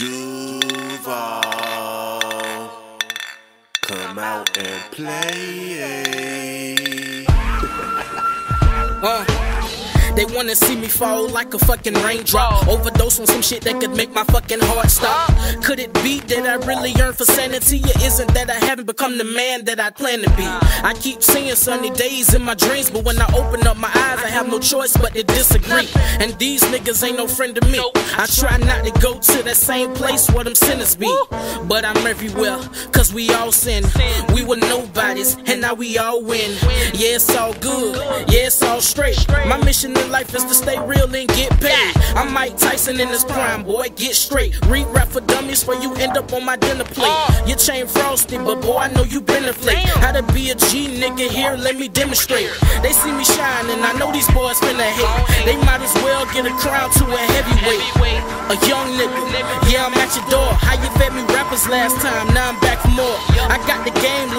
Duval, come out and play. They wanna see me fall like a fucking raindrop. Overdose on some shit that could make my fucking heart stop. Could it be that I really yearn for sanity? Or isn't that I haven't become the man that I plan to be? I keep seeing sunny days in my dreams, but when I open up my eyes, I have no choice but to disagree. And these niggas ain't no friend to me. I try not to go to that same place where them sinners be. But I'm everywhere, cause we all sin. We were nobodies, and now we all win. Yeah, it's all good. Yeah, it's all straight. My mission in life is to stay real and get paid. I'm Mike Tyson in his prime, boy, get straight. Read rap for dummies where you end up on my dinner plate. Your chain frosty, but boy, I know you been a benefit. How to be a G nigga here, let me demonstrate. They see me shining, and I know these boys finna hate. They might as well get a crown to a heavyweight. A young nigga, yeah, I'm at your door. How you fed me rappers last time, now I'm back for more. I got the game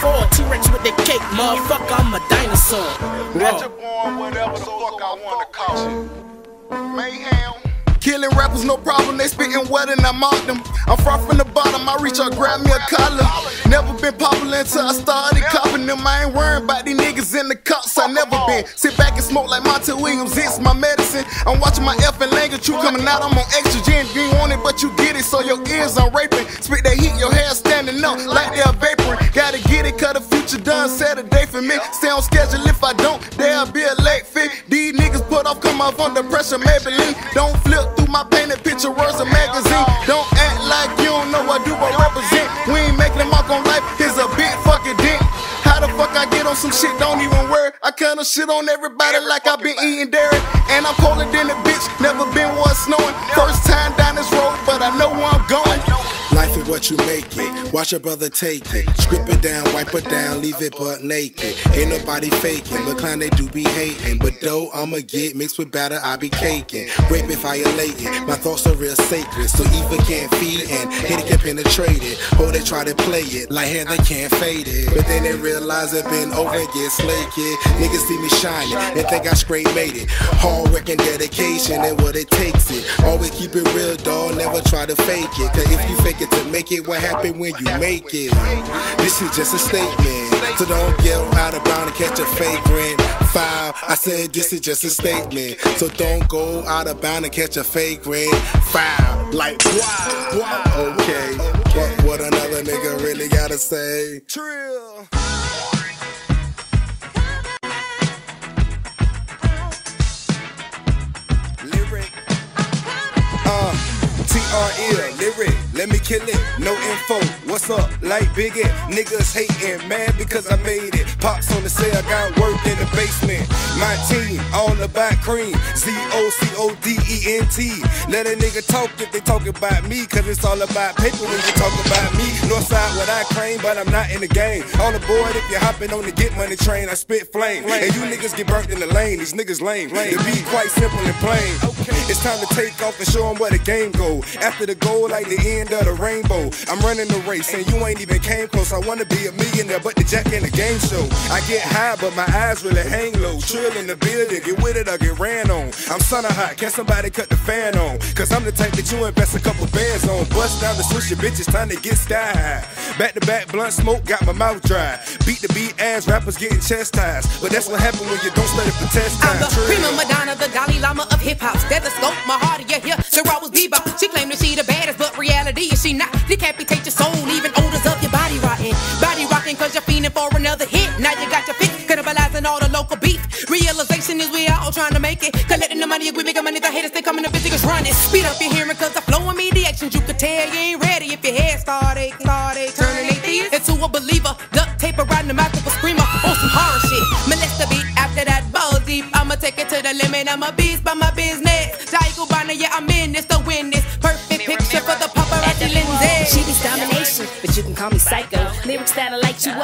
4 T-Rex with the cake, motherfucker, I'm a dinosaur. Retroborn, whatever fuck I wanna call it. Mayhem. Killing rappers, no problem, they spittin' wet and I mock them. I'm far from the bottom, I reach out, grab me a collar. Never been popular until I started copping them. I ain't worrying about these niggas in the cops, I never been. Sit back and smoke like Monte Williams, it's my medicine. I'm watching my F and language, you coming out, I'm on extra gen. You want it, but you get it, so your ears I'm raping. Spit that heat, your hair standing up like they're the future done, Saturday for me. Stay on schedule, if I don't, there'll be a late fee. These niggas put off, come off under pressure, Maybelline. Don't flip through my painted picture words of magazine. Don't act like you don't know what do but represent. We ain't making a mark on life, here's a big fucking dent. How the fuck I get on some shit, don't even worry. I kinda shit on everybody like I been eating dairy. And I'm colder than a bitch, never been one snowing. First time down this road, but I know where I'm going. What you make it. Watch your brother take it. Strip it down, wipe it down, leave it butt naked. Ain't nobody faking. Look how they do be hating. But though I'ma get mixed with batter, I be caking. Raping, violating. My thoughts are real sacred. So evil can't feed and hit it can penetrate it. Oh, they try to play it like hair they can't fade it. But then they realize it been over and get slaking. Niggas see me shining and think I straight made it. Hard work and dedication and what it takes it. Always keep it real, dog. Never try to fake it. Cause if you fake it to make it, what happened when you make it? This is just a statement. So don't get out of bound and catch a vagrant. Foul. I said this is just a statement. So don't go out of bound and catch a vagrant. Foul. Like wow, wow. Okay. What, what another nigga really gotta say? Trill. Lyrik, let me kill it. No info, what's up? Like Biggie, niggas hating, mad because I made it. Pops on the cell, got work in the basement. My team, all about cream. C O C O D E N T. Let a nigga talk if they talk about me, cause it's all about paper when you talk about me. Northside, what I claim, but I'm not in the game. On the board, if you're hopping on the get money train, I spit flame. And you niggas get burnt in the lane, these niggas lame. The beat quite simple and plain. It's time to take off and show show 'em where the game go. After the goal, like the end of the rainbow. I'm running the race, and you ain't even came close. I wanna be a millionaire, but the jack in the game show. I get high, but my eyes really hang low. Trill in the building, get with it or get ran on. I'm sunna hot, can somebody cut the fan on? Cause I'm the type that you invest a couple bands on. Bust down the switch, your bitches, time to get sky high. Back to back, blunt smoke, got my mouth dry. Beat the beat, ass rappers getting chastised. But that's what happen when you don't study for test I'm time. the Trill. prima Madonna, the Dalai Lama of hip hop. Stethoscope, my heart, hear? The raw was bebop. She claimed that she the baddest, but reality is she not. Decapitate your soul, even odors of your body rotting. Body rocking cause you're fiending for another hit. Now you got your fix, cannibalizing all the local beef. Realization is we all trying to make it. Collecting the money, we making money, the haters, they coming, the bitches running. Speed up your hearing cause the flow and mediations. You could tell you ain't ready if your head start ache,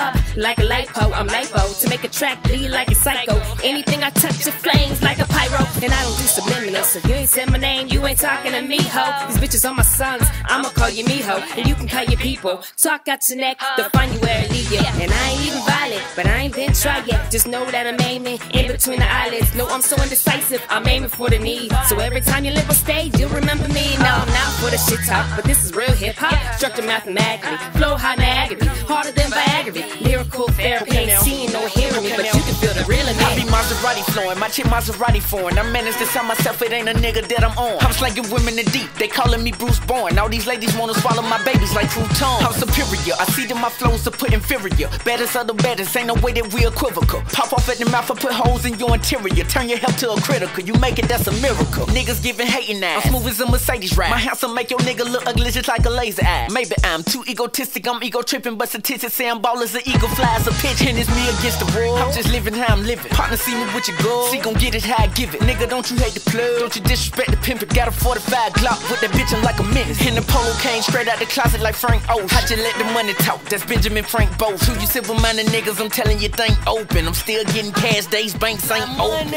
up like a lipo. I'm lipo to make a track bleed like a psycho. Anything I touch, it flames like a pyro. And I don't do subliminal, so you ain't said my name, you ain't talking to me, ho. These bitches are my sons, I'ma call you me, ho. And you can call your people. Talk out your neck, they'll find you where I leave you. And I ain't even violent, but I ain't been tried yet. Just know that I'm aiming in between the eyelids. No, I'm so indecisive, I'm aiming for the knee. So every time you live on stage, you'll remember me. No, I'm not for the shit talk, but this is real hip hop. Structured mathematically, flow high Niagara, harder than Viagra. Lyrical therapy, ain't seeing no hearing me, but you can feel the real in I be me. Maserati flowing, my chick Maserati foreign. I managed to tell myself it ain't a nigga that I'm on. I'm slanging women in deep, they calling me Bruce Bourne. All these ladies wanna swallow my babies like croutons. I'm superior, I my flows are put inferior. Baddest of the baddest, ain't no way that we equivocal. Pop off at the mouth and put holes in your interior. Turn your health to a critical, you make it, that's a miracle. Niggas giving hating now. I'm smooth as a Mercedes ride. My handsome make your nigga look ugly just like a laser eye. Maybe I'm too egotistic, I'm ego tripping, but statistics say I'm ballers, The eagle flies a pitch, and it's me against the world. I'm just living how I'm living. Partner see me with your girl, she gon' get it how I give it. Nigga, don't you hate the plug? Don't you disrespect the pimp? Got a 45 Glock with that bitch I'm like a menace. And the polo came straight out the closet like Frank Ocean. How'd you let the money talk? That's Benjamin Frank Bose. Who you civil minded niggas? I'm telling you, think open. I'm still getting cash, days banks ain't open.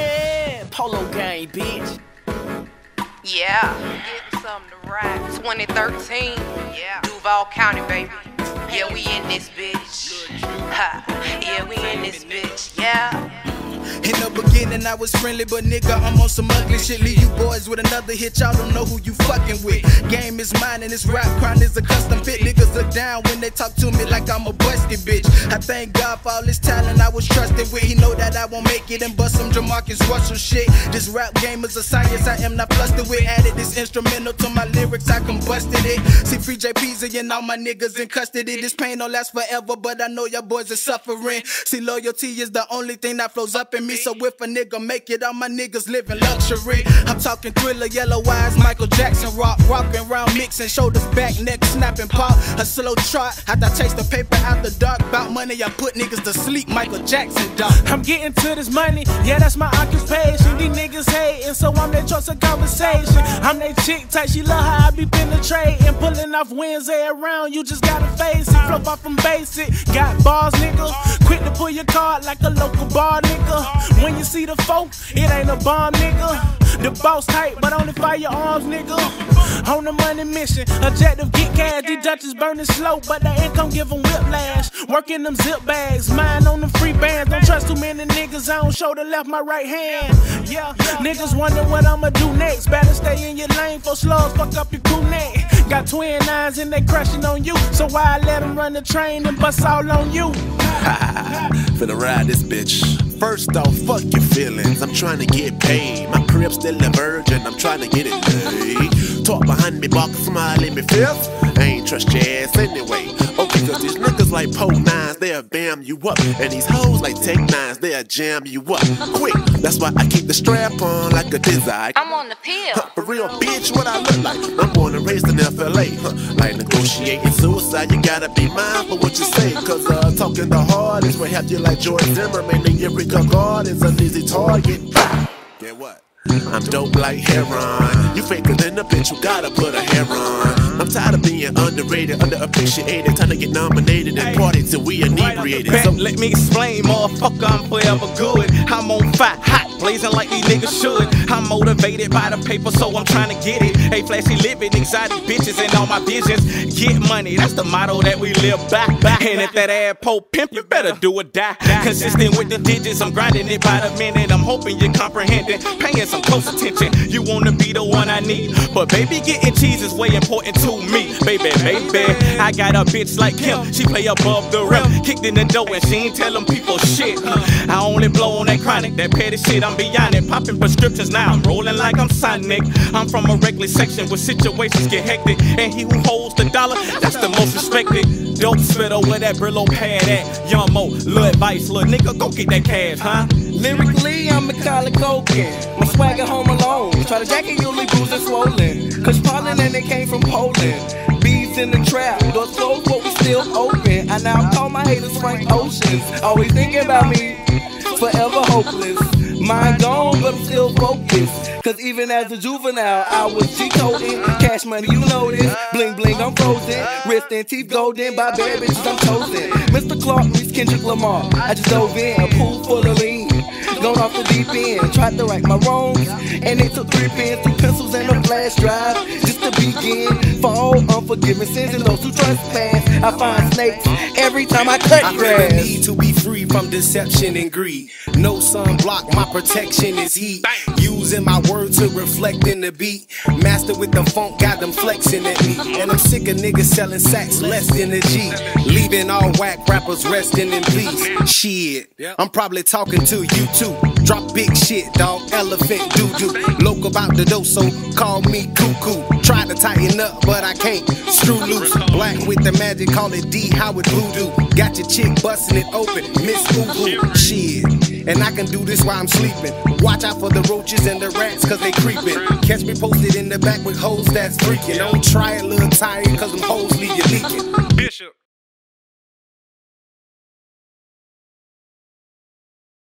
Polo game, bitch. Yeah, getting something to ride. 2013, yeah. Duval County, baby. Yeah, we in this bitch. Ha. Yeah, we in this bitch. Yeah. In the beginning, I was friendly, but nigga, I'm on some ugly shit. Leave you boys with another hit, y'all don't know who you fucking with. Game is mine, and this rap crown is a custom fit. Niggas look down when they talk to me like I'm a busted bitch. I thank God for all this talent I was trusted with. He know that I won't make it and bust some JaMarcus Russell shit. This rap game is a science I am not flustered with. Added this instrumental to my lyrics, I combusted it. See, free JP's and all my niggas in custody. This pain don't last forever, but I know y'all boys are suffering. See, loyalty is the only thing that flows up me. So if a nigga make it, all my niggas live in luxury. I'm talking thriller, yellow eyes, Michael Jackson rock, rocking around mixing, shoulders back, neck snapping, pop. A slow trot, after I chase the paper out the dark. About money, I put niggas to sleep. Michael Jackson, dog. I'm getting to this money, yeah, that's my occupation. These niggas hating, so I'm their choice of conversation. I'm they chick type, she love how I be penetrating. Pulling off Wednesday around, you just gotta face it. flow off from basic, got bars, nigga. Quick to pull your card like a local bar, nigga. When you see the folk, it ain't a bomb, nigga. The boss tight, but only firearms, nigga. On the money mission, objective get cash. These Dutches burning slow, but the income give 'em whiplash. Working them zip bags, mine on them free bands. Don't trust too many niggas, I don't show the left, my right hand. Yeah, niggas wonder what I'ma do next. Better stay in your lane for slugs, fuck up your crew neck. Got twin nines and they crushing on you, so why I let 'em run the train and bust all on you? Finna ride this bitch. First off, fuck your feelings. I'm trying to get paid. My crib's still a virgin. I'm trying to get it paid. Talk behind me, bark, smile me fifth. I ain't trust your ass anyway. Okay, cause these niggas like Poe Nines, they'll bam you up. And these hoes like Tech Nines, they'll jam you up. Quick, that's why I keep the strap on like a design. I'm on the pill. Huh, for real, bitch, what I look like. I'm born and raised in FLA. Huh, like negotiating suicide, you gotta be mindful what you say. Cause uh, talking the hardest will have you like George Zimmerman and Eureka Gardens, an easy target. Get what? I'm dope like heroin. You faker than a bitch, you gotta put a hair on. I'm tired of being underrated, underappreciated. Time to get nominated and party till we inebriated. Back, So let me explain, motherfucker, I'm forever good. I'm on fire, hot, blazing like these niggas should. I'm motivated by the paper, so I'm trying to get it. Hey, flashy living, exotic bitches, and all my visions. Get money, that's the motto that we live by. And if that ass po pimp, you better do or die. Consistent with the digits, I'm grinding it by the minute. I'm hoping you're comprehending, paying some close attention. You wanna be the one I need, but baby, getting cheese is way important to me. Baby, baby, I got a bitch like Kim, she play above the rim. Kicked in the door and she ain't telling people shit. I only blow on that chronic, that petty shit, I'm beyond it. Popping prescriptions now, I'm rolling like I'm Sonic. I'm from a reckless section where situations get hectic. And he who holds the dollar, that's the most respected. Dope spitter where that Brillo pad at. Yung Moe, little advice, little nigga, go get that cash, huh? Lyrically, I'm Macaulay Culkin. My swagger home alone. Try to jacket, you'll leave bruised and swollen. Cause pollen and it came from Poland. Bees in the trap, doors closed, but we still open. I now call my haters Frank Oceans. Always Cause even as a juvenile, I was G-coding. Cash money, you know this. Bling bling, I'm frozen. Wrist and teeth golden. By bad bitches, I'm chosen. Mr. Clark meets Kendrick Lamar. I just dove in, a pool full of lean. Gone off the deep end, tried to right my wrongs. And they took three pens, two pencils, and a flash drive. Just to begin. For all unforgiven sins and those who trespass. I find snakes every time I cut I grass. feel the need to be free from deception and greed. No sunblock, my protection is heat. Using my word to reflect in the beat. Master with the funk, got them flexing at me. And I'm sick of niggas selling sacks less than a G. Leaving all whack rappers resting in peace. Shit, I'm probably talking to you too. Drop big shit, dog. Elephant doo doo. Local about the dough, so call me cuckoo. Try to tighten up, but I can't. Screw loose. Black with the magic, call it D Howard Voodoo. Got your chick busting it open, Miss Ubu. Shit. And I can do this while I'm sleeping. Watch out for the roaches and the rats, cause they creeping. Catch me posted in the back with hoes that's freaking. Don't try it, little tired, cause them hoes leave you leaking.